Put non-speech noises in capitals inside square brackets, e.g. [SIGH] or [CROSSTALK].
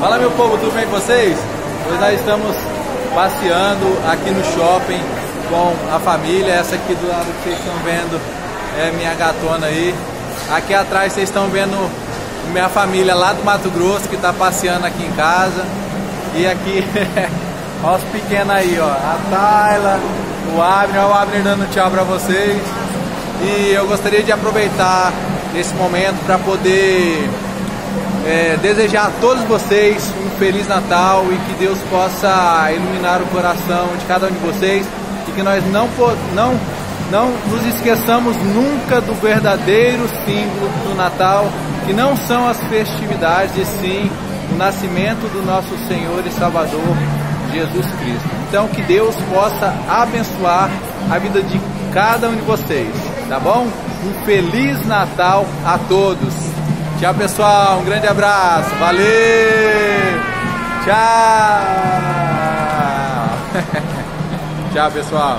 Fala meu povo, tudo bem com vocês? Hoje nós estamos passeando aqui no shopping com a família. Essa aqui do lado que vocês estão vendo é minha gatona aí. Aqui atrás vocês estão vendo minha família lá do Mato Grosso que está passeando aqui em casa. E aqui, [LAUGHS] olha os pequenos aí, ó. A Tayla, o Abner, olha o Abner dando tchau para vocês. E eu gostaria de aproveitar esse momento para poder é, desejar a todos vocês um Feliz Natal e que Deus possa iluminar o coração de cada um de vocês e que nós não, não, não nos esqueçamos nunca do verdadeiro símbolo do Natal, que não são as festividades, e sim o nascimento do nosso Senhor e Salvador Jesus Cristo. Então que Deus possa abençoar a vida de cada um de vocês, tá bom? Um Feliz Natal a todos! Tchau, pessoal. Um grande abraço. Valeu. Tchau. [LAUGHS] Tchau, pessoal.